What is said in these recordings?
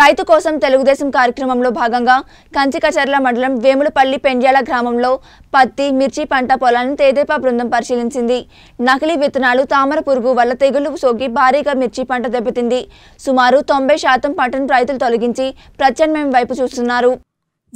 రైతు కోసం తెలుగుదేశం కార్యక్రమంలో భాగంగా కంచికచర్ల మండలం వేములపల్లి పెండ్యాల గ్రామంలో పత్తి మిర్చి పంట పొలాన్ని తేదేపా బృందం పరిశీలించింది. నకిలీ విత్తనాలు తామర పురుగు వల్ల తెగులు సోకి భారీగా మిర్చి పంట దెబ్బతింది. సుమారు తొంభై శాతం పంటను రైతులు తొలగించి ప్రత్యామ్నాయం వైపు చూస్తున్నారు.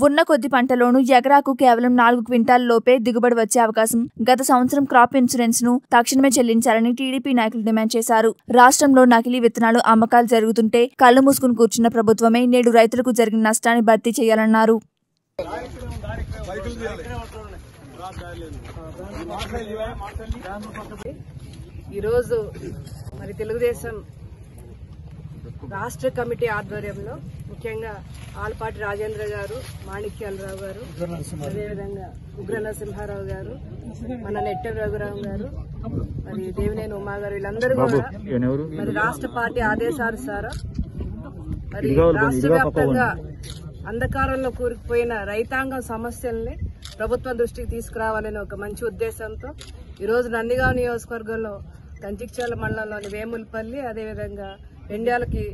ఉన్న కొద్ది పంటలోనూ ఎకరాకు కేవలం నాలుగు క్వింటాల్ లోపే దిగుబడి వచ్చే అవకాశం. గత సంవత్సరం క్రాప్ ఇన్సూరెన్స్ను తక్షణమే చెల్లించాలని టీడీపీ నాయకులు డిమాండ్ చేశారు. రాష్ట్రంలో నకిలీ విత్తనాలు అమ్మకాలు జరుగుతుంటే కళ్ళు మూసుకుని కూర్చున్న ప్రభుత్వమే నేడు రైతులకు జరిగిన నష్టాన్ని భర్తీ చేయాలన్నారు. ఈరోజు మరి తెలుగుదేశం రాష్ట్ర కమిటీ ఆధ్వర్యంలో ముఖ్యంగా ఆలపాటి రాజేంద్ర గారు మాణిక్యాలరావు గారు అదేవిధంగా ఉగ్ర నరసింహారావు గారు మన నెట్టె రఘురావు గారు మరి దేవినేని ఉమా గారు వీళ్ళందరూ కూడా మరి రాష్ట్ర పార్టీ ఆదేశానుసారం మరి రాష్ట్ర వ్యాప్తంగా అంధకారంలో కూరుకుపోయిన రైతాంగం సమస్యల్ని ప్రభుత్వం దృష్టికి తీసుకురావాలనే ఒక మంచి ఉద్దేశంతో ఈరోజు నందిగాం నియోజకవర్గంలో కంచిక్చాల మండలంలోని వేములపల్లి అదేవిధంగా పెండ్యాలకి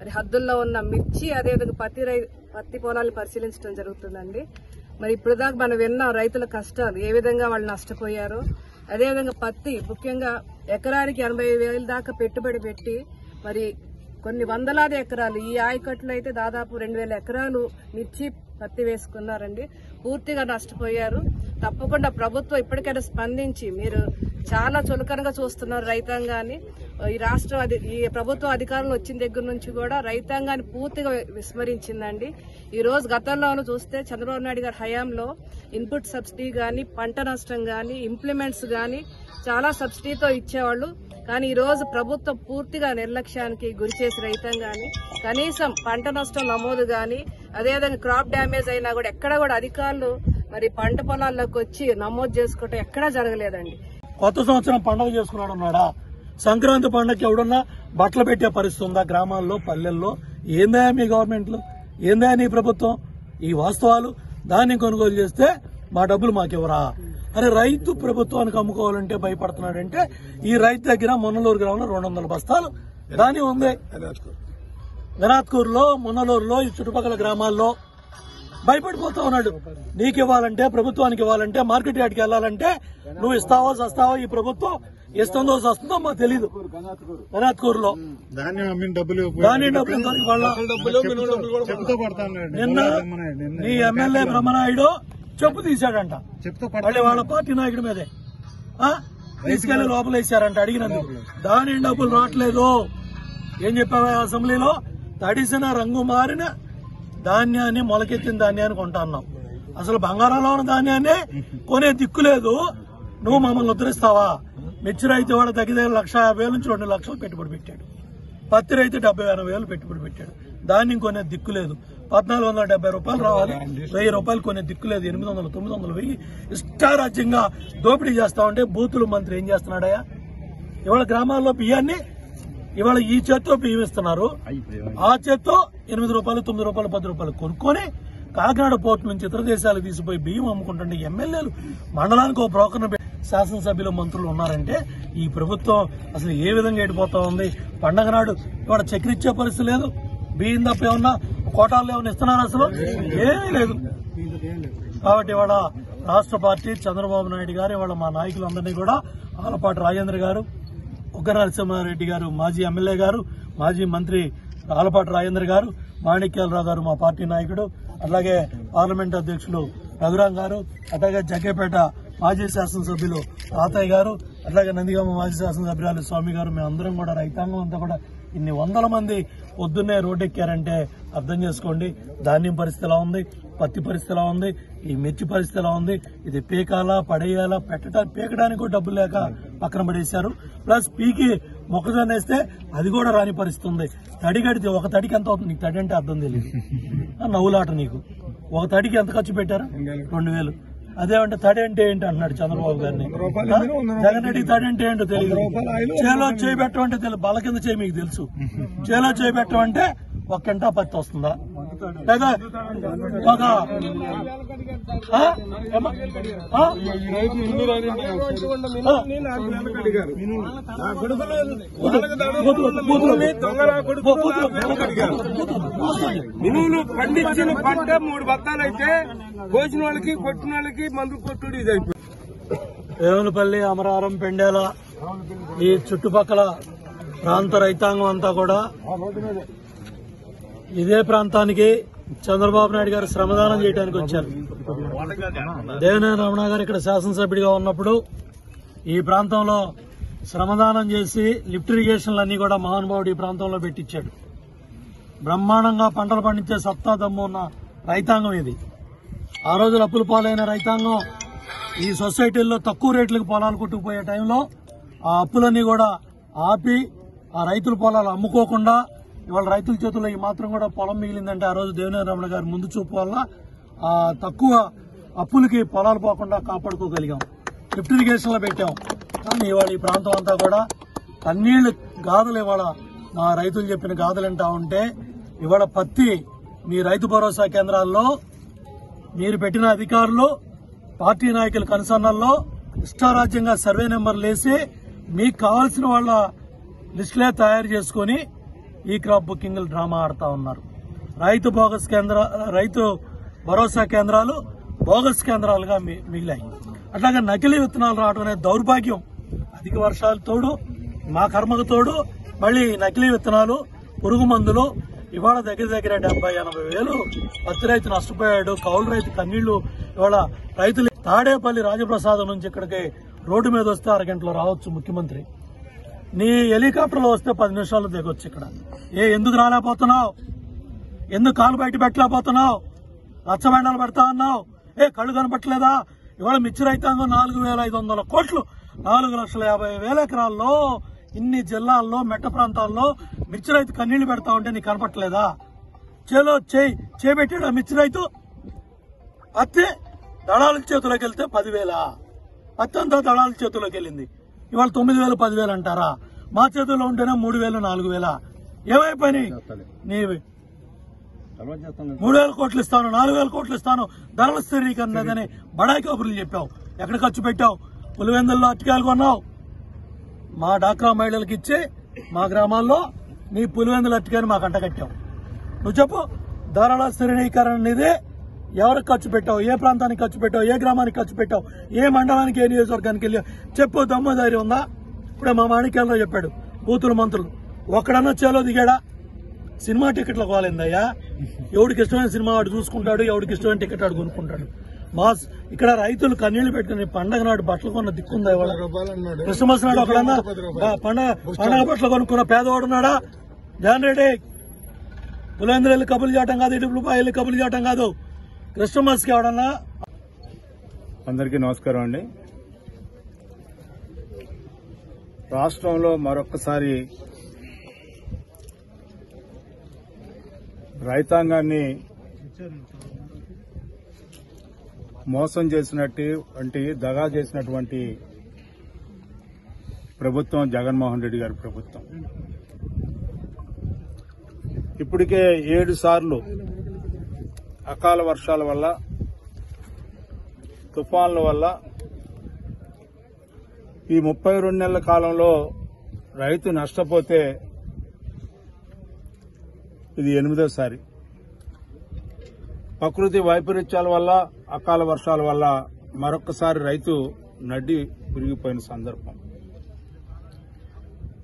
మరి హద్దుల్లో ఉన్న మిర్చి అదేవిధంగా పత్తి రై పత్తి పొలాలు పరిశీలించడం జరుగుతుందండి. మరి ఇప్పుడు దాకా మనం విన్నాం రైతుల కష్టాలు ఏ విధంగా వాళ్ళు నష్టపోయారో అదేవిధంగా పత్తి ముఖ్యంగా ఎకరానికి ఎనభై వేల దాకా పెట్టుబడి పెట్టి మరి కొన్ని వందలాది ఎకరాలు ఈ ఆయకట్లు అయితే దాదాపు రెండు వేల ఎకరాలు మిర్చి పత్తి వేసుకున్నారండి. పూర్తిగా నష్టపోయారు. తప్పకుండా ప్రభుత్వం ఇప్పటికైనా స్పందించి మీరు చాలా చులకనగా చూస్తున్నారు రైతాంగాన్ని. ఈ రాష్ట్రం అధి ఈ ప్రభుత్వం అధికారంలో వచ్చిన దగ్గర నుంచి కూడా రైతాంగాన్ని పూర్తిగా విస్మరించిందండి. ఈ రోజు గతంలోనూ చూస్తే చంద్రబాబు నాయుడు గారి హయాంలో ఇన్పుట్ సబ్సిడీ కానీ పంట నష్టం కానీ ఇంప్లిమెంట్స్ కానీ చాలా సబ్సిడీతో ఇచ్చేవాళ్ళు. కానీ ఈ రోజు ప్రభుత్వం పూర్తిగా నిర్లక్ష్యానికి గురి చేసి రైతాంగాన్ని కనీసం పంట నష్టం నమోదు కానీ అదేవిధంగా క్రాప్ డ్యామేజ్ అయినా కూడా ఎక్కడ కూడా అధికారులు మరి పంట పొలాల్లోకి వచ్చి నమోదు చేసుకోవటం ఎక్కడా జరగలేదండి. కొత్త సంవత్సరం పండుగ చేసుకున్నాడు అన్నాడా? సంక్రాంతి పండగకి ఎవడన్నా బట్టలు పెట్టే పరిస్థితి ఉందా గ్రామాల్లో పల్లెల్లో? ఏందా మీ గవర్నమెంట్లు? ఏందా నీ ప్రభుత్వం? ఈ వాస్తవాలు దాన్ని కొనుగోలు చేస్తే మా డబ్బులు మాకెవరా? అరే రైతు ప్రభుత్వానికి అమ్ముకోవాలంటే భయపడుతున్నాడంటే ఈ రైతు దగ్గర మొన్నలూరు గ్రామంలో రెండు వందల బస్తాలు దాని ఉంది. వినాత్కూరులో మొన్నలూరులో ఈ చుట్టుపక్కల గ్రామాల్లో భయపడిపోతా ఉన్నాడు. నీకు ఇవ్వాలంటే ప్రభుత్వానికి ఇవ్వాలంటే మార్కెట్ యార్డ్కి వెళ్ళాలంటే నువ్వు ఇస్తావో సస్తావో ఈ ప్రభుత్వం? ఇస్తుందో సస్తుందో మాకు తెలీదు. విరాత్కూరులో ధాన్యం అమ్మిన డబ్బులు దాని దొరికి నిన్న నీ ఎమ్మెల్యే బ్రహ్మనాయుడు చెప్పు తీశాడంట. చెప్తూ మళ్ళీ వాళ్ళ పార్టీ నాయకుడి మీదే. ఆ? తీసుకెళ్ళి లోపల వేసారంట అడిగినందుకు. దాని డబ్బులు రావట్లేదు. ఏం చెప్పావా అసెంబ్లీలో? తడిసిన రంగు మారిన ధాన్యాన్ని మొలకెత్తిన ధాన్యాన్ని కొంటా అన్నాం. అసలు బంగారంలో ఉన్న ధాన్యాన్ని కొనే దిక్కు లేదు. నువ్వు మమ్మల్ని ఉద్ధరిస్తావా? మెచ్యూర్ రైతు వాడు దగ్గర లక్ష యాభై వేల నుంచి రెండు లక్షలు పెట్టుబడి పెట్టాడు. పత్తి రైతు డెబ్బై అరవై వేలు పెట్టుబడి పెట్టాడు. ధాన్యం కొనే దిక్కు లేదు. పద్నాలుగు వందల డెబ్బై రూపాయలు రావాలి. వెయ్యి రూపాయలు కొనే దిక్కు లేదు. ఎనిమిది వందలు తొమ్మిది వందలు వెయ్యి. ఇష్టారాజ్యంగా దోపిడీ చేస్తా ఉంటే బూతులు మంత్రి ఏం చేస్తున్నాడయా ఇవాళ గ్రామాల్లో బియ్యాన్ని ఇవాళ ఈ చేత్తో బియ్యం ఇస్తున్నారు ఆ చేత్తో ఎనిమిది రూపాయలు తొమ్మిది రూపాయలు పది రూపాయలు కొనుక్కొని కాకినాడ పోర్టు నుంచి ఇతర దేశాలకు తీసిపోయి బియ్యం అమ్ముకుంటుండే ఎమ్మెల్యేలు మండలానికి ఒక బ్రోకర్ను శాసనసభ్యులు మంత్రులు ఉన్నారంటే ఈ ప్రభుత్వం అసలు ఏ విధంగా ఎడిపోతా ఉంది? పండగ నాడు ఇవాళ చక్రిచ్చే పరిస్థితి లేదు. బియ్యం తప్ప ఏమన్నా కోటాలు ఏమైనా ఇస్తున్నారు అసలు? ఏమీ లేదు. కాబట్టి ఇవాళ రాష్ట్ర పార్టీ చంద్రబాబు నాయుడు గారు ఇవాళ మా నాయకులందరినీ కూడా ఆలపాటి రాజేంద్ర గారు ఉగ్ర నరసింహారెడ్డి గారు మాజీ ఎమ్మెల్యే గారు మాజీ మంత్రి ఆలపాటి రాజేంద్ర గారు మాణిక్యాలరావు గారు మా పార్టీ నాయకుడు అలాగే పార్లమెంట్ అధ్యక్షులు రఘురాం గారు అలాగే జగ్గేపేట మాజీ శాసనసభ్యులు తాతయ్య గారు అట్లాగే నందిగామ మాజీ శాసనసభ్యురాలు స్వామి గారు మేమందరం కూడా రైతాంగం అంతా కూడా ఇన్ని వందల మంది పొద్దున్నే రోడ్డెక్కారంటే అర్థం చేసుకోండి. ధాన్యం పరిస్థితి ఎలా ఉంది? పత్తి పరిస్థితి ఎలా ఉంది? ఈ మిర్చి పరిస్థితి ఎలా ఉంది? ఇది పీకాలా పడేయాలా పెట్టడానికి పీకడానికి కూడా డబ్బులు లేక పక్కన పడేశారు. ప్లస్ పీకి మొక్కజొన్న వేస్తే అది కూడా రాని పరిస్థితి ఉంది. తడి కడితే ఒక తడికి ఎంత అవుతుంది? నీకు తడి అంటే అర్థం తెలియదు నవ్వులాట నీకు. ఒక తడికి ఎంత ఖర్చు పెట్టారు? రెండు వేలు. అదేమంటే తడి అంటే ఏంటి అంటున్నాడు చంద్రబాబు గారిని? జగన్ రెడ్డి తడి అంటే ఏంటో తెలియదు. చేలో చేయబెట్టం అంటే తెలియదు. బల కింద చేయి మీకు తెలుసు. చేలో చేయబెట్టం అంటే ఒక కింటా పత్తి వస్తుందా? లేదా ఒక? మినువులు పండించిన పంట మూడు బత్తాలు అయితే కోసిన వాళ్ళకి కొట్టిన వాళ్ళకి మందు కొట్టుడు ఇది అయిపోయింది. వేములపల్లి అమరారం పెండేల ఈ చుట్టుపక్కల ప్రాంత రైతాంగం అంతా కూడా ఇదే ప్రాంతానికి చంద్రబాబు నాయుడు గారు శ్రమదానం చేయడానికి వచ్చారు. దేవినేని రమణ గారు ఇక్కడ శాసనసభ్యుడిగా ఉన్నప్పుడు ఈ ప్రాంతంలో శ్రమదానం చేసి లిఫ్ట్ ఇరిగేషన్లు అన్ని కూడా మహానుభావుడు ఈ ప్రాంతంలో పెట్టించాడు. బ్రహ్మాండంగా పంటలు పండించే సత్తా దమ్ము ఉన్న రైతాంగం ఇది. ఆ రోజులు అప్పుల పాలైన రైతాంగం ఈ సొసైటీల్లో తక్కువ రేట్లకు పొలాలు కొట్టుకుపోయే టైంలో ఆ అప్పులన్నీ కూడా ఆపి ఆ రైతుల పొలాలు అమ్ముకోకుండా ఇవాళ రైతుల చేతుల్లో ఈ మాత్రం కూడా పొలం మిగిలిందంటే ఆ రోజు దేవినేని గారి ముందు చూపు వల్ల తక్కువ అప్పులకి పొలాలు పోకుండా కాపాడుకోగలిగాం. లిఫ్ట్ ఇరిగేషన్లో పెట్టాం. కానీ ఇవాళ ఈ ప్రాంతం అంతా కూడా తన్నీళ్ళు గాథలు ఇవాళ మా రైతులు చెప్పిన గాథలు వింటా ఉంటే ఇవాళ పత్తి మీ రైతు భరోసా కేంద్రాల్లో మీరు పెట్టిన అధికారులు పార్టీ నాయకుల కన్సర్నల్లో ఇష్టారాజ్యంగా సర్వే నెంబర్లు వేసి మీకు కావాల్సిన వాళ్ళ లిస్టులే తయారు చేసుకుని ఈ క్రాప్ బుకింగ్ డ్రామా ఆడుతూ ఉన్నారు. రైతు బోగస్ కేంద్ర రైతు భరోసా కేంద్రాలు బోగస్ కేంద్రాలుగా మిగిలాయి. అట్లాగే నకిలీ విత్తనాలు రావడం అనేది దౌర్భాగ్యం. అధిక వర్షాలు తోడు మా కర్మకు తోడు మళ్ళీ నకిలీ విత్తనాలు పురుగు మందులు ఇవాళ దగ్గర దగ్గర డెబ్బై ఎనభై వేలు పత్తి రైతు నష్టపోయాడు కౌలు రైతు కన్నీళ్ళు ఇవాళ రైతులు తాడేపల్లి రాజప్రసాదం నుంచి ఇక్కడికి రోడ్డు మీద వస్తే అరగంటలో రావచ్చు ముఖ్యమంత్రి. నీ హెలికాప్టర్లో వస్తే పది నిమిషాలు దిగొచ్చు ఇక్కడ. ఏ ఎందుకు రాలేకపోతున్నావు? ఎందుకు కాలు బయట పెట్టలేకపోతున్నావు? రచ్చబండలు పెడతా అన్నావు ఏ కళ్ళు కనపట్లేదా ఇవాళ మిర్చి రైతాంగం నాలుగు వేల ఐదు వందల కోట్లు. నాలుగు లక్షల యాభై వేల ఎకరాల్లో ఇన్ని జిల్లాల్లో మెట్ట ప్రాంతాల్లో మిర్చి రైతు కన్నీళ్ళు పెడతా ఉంటే నీకు కనపట్లేదా చేలో చేయి చేపెట్టాడు మిర్చి రైతు పత్తి దళాల చేతిలోకి వెళ్తే పదివేల? పత్తి అంతా దళాల చేతిలోకి వెళ్ళింది ఇవాళ తొమ్మిది వేలు పదివేలు అంటారా? మా చేతుల్లో ఉంటేనే మూడు వేలు నాలుగు వేల? ఏమైపోయినాయి మూడు వేల కోట్లు ఇస్తాను నాలుగు వేల కోట్లు ఇస్తాను. ధరల స్థిరీకరణ లేదని బడాయి కబుర్లు చెప్పావు. ఎక్కడ ఖర్చు పెట్టావు? పులివెందుల్లో అట్టికాయలు కొన్నావు. మా డాక్రా మహిళలకు ఇచ్చి మా గ్రామాల్లో నీ పులివెందుల అట్టికాయని మాకు అంటగట్టావు నువ్వు చెప్పు ధరల స్థిరీకరణ నిధి ఎవరికి ఖర్చు పెట్టావు? ఏ ప్రాంతానికి ఖర్చు పెట్టావు? ఏ గ్రామానికి ఖర్చు పెట్టావు? ఏ మండలానికి ఏ నియోజకవర్గానికి వెళ్ళావు? చెప్పు దమ్ము ధైర్యం ఉందా? ఇప్పుడే మా మాణిక్యాలరావు చెప్పాడు కూతురు మంత్రులు. ఒక్కడన్నా చేలో దిగాడా? సినిమా టికెట్ల కావాలిందయ్యా ఎవడికి ఇష్టమైన సినిమా వాడు చూసుకుంటాడు ఎవడికి ఇష్టమైన టికెట్ వాడు కొనుక్కుంటాడు. మాస్ ఇక్కడ రైతులు కన్నీళ్ళు పెట్టుకుని పండగ నాడు బట్టలు కొన్న దిక్కుందా ఇవాళ? క్రిస్మస్ నాడు ఒకడన్నా పండగ పండగ బట్టలు కొనుక్కున్న పేదవాడు ఉన్నాడా? జాన్ రెడ్డి పులేంద్ర వెళ్ళి కబులు చేయటం కాదు ఇటు వెళ్ళి కబులు చేయటం కాదు. క్రిస్మస్ ఎవడన్నా అందరికీ నమస్కారం అండి. రాష్ట్రంలో మరొక్కసారి రైతాంగాన్ని మోసం చేసినటువంటి దగా చేసినటువంటి ప్రభుత్వం జగన్మోహన్ రెడ్డి గారి ప్రభుత్వం. ఇప్పటికే ఏడు సార్లు అకాల వర్షాల వల్ల తుఫాన్ల వల్ల ఈ ముప్పై రెండు నెలల కాలంలో రైతు నష్టపోతే ఇది ఎనిమిదోసారి. ప్రకృతి వైపరీత్యాల వల్ల అకాల వర్షాల వల్ల మరొకసారి రైతు నడ్డి విరిగిపోయిన సందర్భం.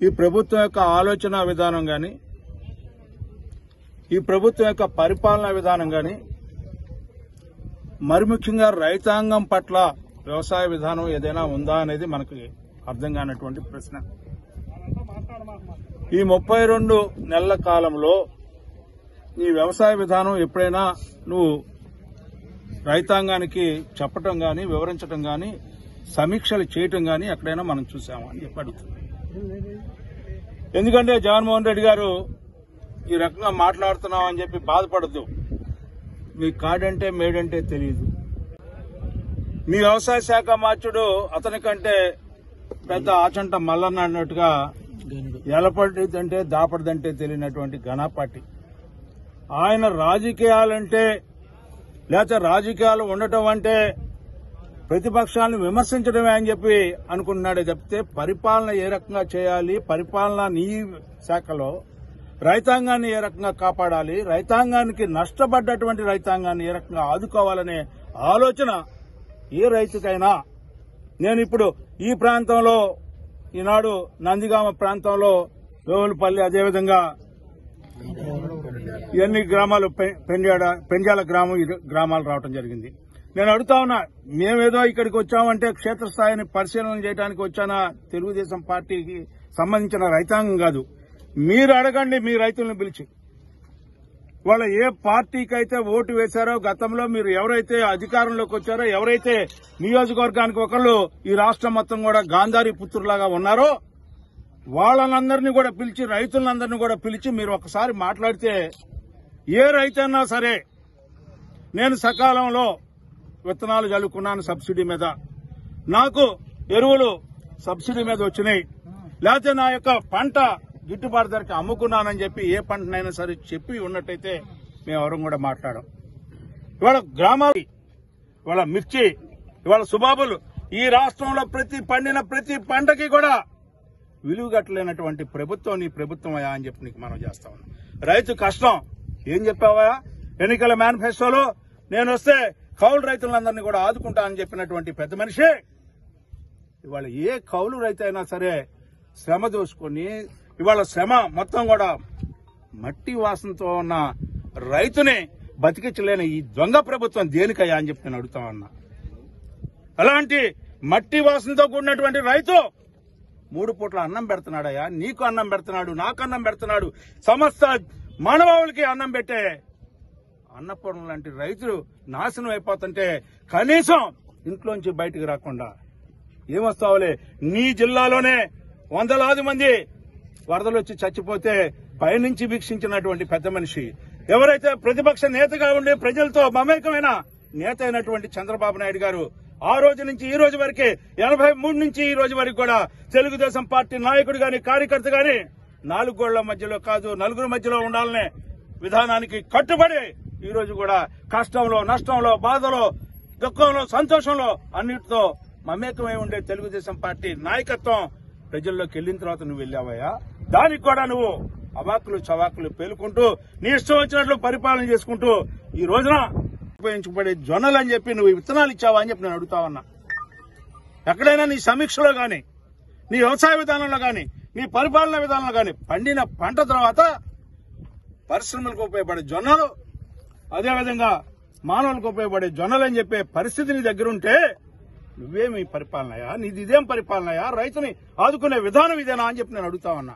ఈ ప్రభుత్వం యొక్క ఆలోచన విధానం గాని ఈ ప్రభుత్వం యొక్క పరిపాలనా విధానం గాని మరి ముఖ్యంగా రైతాంగం పట్ల వ్యవసాయ విధానం ఏదైనా ఉందా అనేది మనకు అర్థం కానటువంటి ప్రశ్న. ఈ ముప్పై రెండు నెలల కాలంలో ఈ వ్యవసాయ విధానం ఎప్పుడైనా నువ్వు రైతాంగానికి చెప్పటం గాని వివరించటం గాని సమీక్షలు చేయటం గాని ఎక్కడైనా మనం చూసామా అని చెప్పి అడుగుతున్నాం ఎందుకంటే జగన్మోహన్ రెడ్డి గారు ఈ రకంగా మాట్లాడుతున్నాం అని చెప్పి బాధపడద్దు. మీ కాడంటే మేడంటే తెలియదు మీ వ్యవసాయ శాఖ మార్చుడు అతని కంటే పెద్ద ఆచంట మల్లన్న అన్నట్టుగా ఎలపడిదంటే దాపడదంటే తెలియనటువంటి ఘనపాటి. ఆయన రాజకీయాలంటే లేకపోతే రాజకీయాలు ఉండటం అంటే ప్రతిపక్షాలను విమర్శించడమే అని చెప్పి అనుకుంటున్నాడే తప్పితే పరిపాలన ఏ రకంగా చేయాలి పరిపాలన నీ శాఖలో రైతాంగాన్ని ఏ రకంగా కాపాడాలి? రైతాంగానికి నష్టపడ్డటువంటి రైతాంగాన్ని ఏ రకంగా ఆదుకోవాలనే ఆలోచన ఏ రైతుకైనా. నేను ఇప్పుడు ఈ ప్రాంతంలో ఈనాడు నందిగామ ప్రాంతంలో వేవులపల్లి అదేవిధంగా ఇవన్నీ గ్రామాలు పె- పెండ్యాడ పెండ్యాల గ్రామం గ్రామాలు రావడం జరిగింది. నేను అడుగుతా ఉన్నా మేమేదో ఇక్కడికి వచ్చామంటే క్షేత్రస్థాయిని పరిశీలన చేయడానికి వచ్చానా? తెలుగుదేశం పార్టీకి సంబంధించిన రైతాంగం కాదు. మీరు అడగండి మీ రైతులను పిలిచి. వాళ్ళ ఏ పార్టీకి అయితే ఓటు వేశారో గతంలో మీరు ఎవరైతే అధికారంలోకి వచ్చారో ఎవరైతే నియోజకవర్గానికి ఒకళ్ళు ఈ రాష్ట్రం మొత్తం కూడా గాంధారి పుత్రులాగా ఉన్నారో వాళ్ళనందరినీ కూడా పిలిచి రైతులందరినీ కూడా పిలిచి మీరు ఒకసారి మాట్లాడితే ఏ రైతన్నా సరే నేను సకాలంలో విత్తనాలు చల్లుకున్నాను సబ్సిడీ మీద. నాకు ఎరువులు సబ్సిడీ మీద వచ్చినాయి. లేకపోతే నా యొక్క పంట గిట్టుబాటు ధరకి అమ్ముకున్నానని చెప్పి ఏ పంటనైనా సరే చెప్పి ఉన్నట్టయితే మేము ఎవరం కూడా మాట్లాడం ఇవాళ గ్రామాలు ఇవాళ మిర్చి ఇవాళ సుబాబులు ఈ రాష్ట్రంలో ప్రతి పండిన ప్రతి పంటకి కూడా విలువగట్టలేనటువంటి ప్రభుత్వం నీ ప్రభుత్వం అయా అని చెప్పి నీకు మనం చేస్తా ఉన్నాం. రైతు కష్టం. ఏం చెప్పావా ఎన్నికల మేనిఫెస్టోలో నేను వస్తే కౌలు రైతులందరినీ కూడా ఆదుకుంటానని చెప్పినటువంటి పెద్ద మనిషి. ఇవాళ ఏ కౌలు రైతు అయినా సరే శ్రమ దోసుకొని ఇవాళ శ్రమ మొత్తం కూడా మట్టి వాసనతో ఉన్న రైతుని బతికించలేని ఈ దొంగ ప్రభుత్వం దేనికయ్యా అని చెప్పి నేను అడుగుతా ఉన్నా. అలాంటి మట్టి వాసనతో కూడినటువంటి రైతు మూడు పూట్ల అన్నం పెడుతున్నాడయ్యా నీకు అన్నం పెడుతున్నాడు నాకు అన్నం పెడుతున్నాడు సమస్త మానవాళికి అన్నం పెట్టే అన్నపూర్ణ లాంటి రైతులు నాశనం అయిపోతుంటే కనీసం ఇంట్లోంచి బయటికి రాకుండా ఏమొస్తావులే? నీ జిల్లాలోనే వందలాది మంది వరదలు వచ్చి చచ్చిపోతే పైనుంచి వీక్షించినటువంటి పెద్ద మనిషి. ఎవరైతే ప్రతిపక్ష నేతగా ఉండి ప్రజలతో మమేకమైన నేత అయినటువంటి చంద్రబాబు నాయుడు గారు ఆ రోజు నుంచి ఈ రోజు వరకే ఎనభై మూడు నుంచి ఈ రోజు వరకు కూడా తెలుగుదేశం పార్టీ నాయకుడు గాని కార్యకర్త గాని నాలుగు గోళ్ళ మధ్యలో కాదు నలుగురు మధ్యలో ఉండాలనే విధానానికి కట్టుబడి ఈ రోజు కూడా కష్టంలో నష్టంలో బాధలో దుఃఖంలో సంతోషంలో అన్నిటితో మమేకమై ఉండే తెలుగుదేశం పార్టీ నాయకత్వం ప్రజల్లోకి వెళ్ళిన తర్వాత నువ్వు వెళ్ళావయ్యా? దానికి కూడా నువ్వు అవాకులు చవాకులు పేలుకుంటూ నీ ఇష్టం వచ్చినట్లు పరిపాలన చేసుకుంటూ ఈ రోజున ఉపయోగించబడే జొన్నలు అని చెప్పి నువ్వు విత్తనాలు ఇచ్చావా అని చెప్పి నేను అడుగుతావన్నా ఎక్కడైనా నీ సమీక్షలో గాని నీ వ్యవసాయ విధానంలో గాని నీ పరిపాలన విధానంలో గాని పండిన పంట తర్వాత పరిశ్రమలకు ఉపయోగపడే జొన్నలు అదేవిధంగా మానవులకు ఉపయోగపడే జొన్నలు అని చెప్పే పరిస్థితి నీ దగ్గరుంటే నువ్వేమి పరిపాలనయా? నీది ఇదేం పరిపాలనయా? రైతుని ఆదుకునే విధానం ఇదేనా అని చెప్పి నేను అడుగుతా ఉన్నా.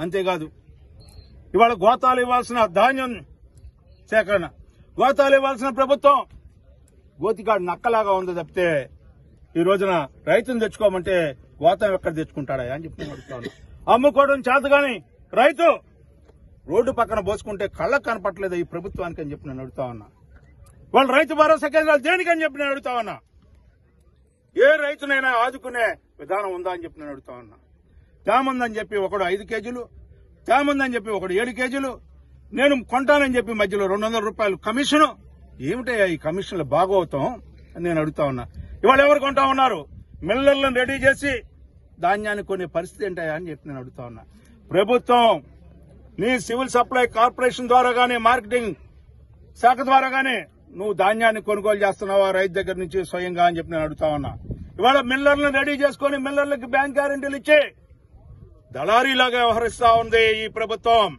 అంతేకాదు ఇవాళ గోతాలు ఇవ్వాల్సిన ధాన్యం సేకరణ గోతాలు ఇవ్వాల్సిన ప్రభుత్వం గోతికాడు నక్కలాగా ఉంది తప్పితే ఈ రోజున రైతుని తెచ్చుకోమంటే గోతం ఎక్కడ తెచ్చుకుంటాడా అని చెప్పి నేను అడుగుతా ఉన్నా. అమ్ముకోవడం చేత గాని రైతు రోడ్డు పక్కన పోసుకుంటే కళ్ళకు కనపట్లేదు ఈ ప్రభుత్వానికి అని చెప్పి నేను అడుగుతా ఉన్నా. వాళ్ళు రైతు భరోసా కేంద్రాలు దేనికని చెప్పి నేను అడుగుతా ఉన్నా? ఏ రైతునైనా ఆదుకునే విధానం ఉందా అని చెప్పి నేను అడుగుతా ఉన్నా. తేమందని చెప్పి ఒకడు ఐదు కేజీలు తేమందని చెప్పి ఒకడు ఏడు కేజీలు నేను కొంటానని చెప్పి మధ్యలో రెండు వందల రూపాయలు కమిషను. ఏమిటయ్యా ఈ కమిషన్లు బాగోతాం అని నేను అడుగుతా ఉన్నా. ఇవాళ ఎవరు కొంటా ఉన్నారు? మిల్లర్లను రెడీ చేసి ధాన్యాన్ని కొనే పరిస్థితి ఏంటయ్యా అని చెప్పి నేను అడుగుతా ఉన్నా. ప్రభుత్వం నీ సివిల్ సప్లై కార్పొరేషన్ ద్వారా గానీ మార్కెటింగ్ శాఖ ద్వారా గానీ నువ్వు ధాన్యాన్ని కొనుగోలు చేస్తున్నావా? రైతు దగ్గర నుంచి స్వయంగా అని చెప్పి నేను అడుగుతా ఉన్నా. ఇవాళ మిల్లర్లను రెడీ చేసుకుని మిల్లర్లకి బ్యాంక్ గ్యారెంటీలు ఇచ్చి దళారీలాగా వ్యవహరిస్తా ఉంది ఈ ప్రభుత్వం.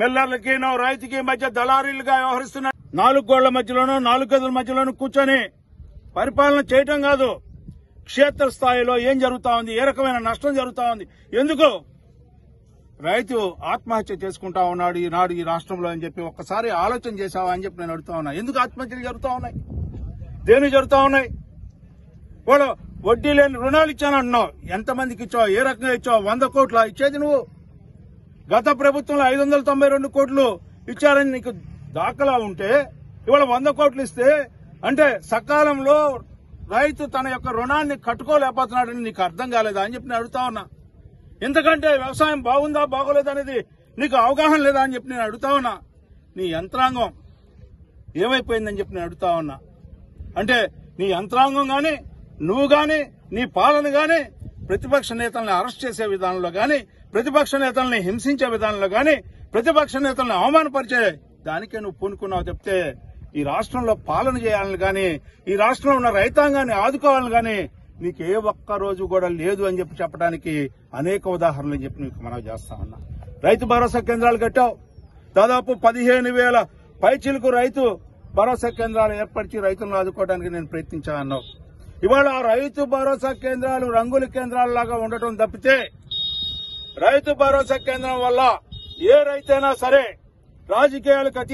మిల్లర్లకి నువ్వు రైతుకి మధ్య దళారీలుగా వ్యవహరిస్తున్న నాలుగు గోళ్ళ మధ్యలోనూ నాలుగు గదుల మధ్యలోనూ కూర్చొని పరిపాలన చేయటం కాదు. క్షేత్ర స్థాయిలో ఏం జరుగుతా ఉంది? ఏ రకమైన నష్టం జరుగుతా ఉంది? ఎందుకు? రైతు ఆత్మహత్య చేసుకుంటా ఉన్నాడు ఈనాడు ఈ రాష్ట్రంలో అని చెప్పి ఒక్కసారి ఆలోచన చేశావా అని చెప్పి నేను అడుగుతా ఉన్నా. ఎందుకు ఆత్మహత్యలు జరుగుతా ఉన్నాయి? దేని జరుగుతా ఉన్నాయి? వాడు వడ్డీ లేని రుణాలు ఇచ్చానంటున్నావు ఎంతమందికి ఇచ్చావు? ఏ రకంగా ఇచ్చావు? వంద కోట్ల ఇచ్చేది నువ్వు. గత ప్రభుత్వంలో ఐదు వందల తొంభై రెండు కోట్లు ఇచ్చారని నీకు దాఖలా ఉంటే ఇవాళ వంద కోట్లు ఇస్తే అంటే సకాలంలో రైతు తన యొక్క రుణాన్ని కట్టుకోలేకపోతున్నాడని నీకు అర్థం కాలేదా అని చెప్పి నేను అడుగుతా ఉన్నా. ఎందుకంటే వ్యవసాయం బాగుందా బాగోలేదా అనేది నీకు అవగాహన లేదా అని చెప్పి నేను అడుగుతా ఉన్నా. నీ యంత్రాంగం ఏమైపోయిందని చెప్పి నేను అడుగుతా ఉన్నా. అంటే నీ యంత్రాంగం గాని నువ్వు గాని నీ పాలన గాని ప్రతిపక్ష నేతల్ని అరెస్ట్ చేసే విధానంలో గాని ప్రతిపక్ష నేతల్ని హింసించే విధానంలో గాని ప్రతిపక్ష నేతల్ని అవమానపరిచే దానికే నువ్వు పూనుకున్నావు చెప్తే ఈ రాష్ట్రంలో పాలన చేయాలని గాని ఈ రాష్ట్రంలో ఉన్న రైతాంగాన్ని ఆదుకోవాలని గాని నీకు ఏ ఒక్క రోజు కూడా లేదు అని చెప్పి చెప్పడానికి అనేక ఉదాహరణలు చెప్పి నీకు మనం చేస్తా ఉన్నా. రైతు భరోసా కేంద్రాలు కట్టావు. దాదాపు పదిహేను వేల పైచిలకు రైతు భరోసా కేంద్రాలు ఏర్పరిచి రైతులను ఆదుకోవడానికి నేను ప్రయత్నించానన్నావు ఇవాళ ఆ రైతు భరోసా కేంద్రాలు రంగుల కేంద్రాలలాగా ఉండటం తప్పితే రైతు భరోసా కేంద్రం వల్ల ఏ రైతైనా సరే రాజకీయాలకు అతీత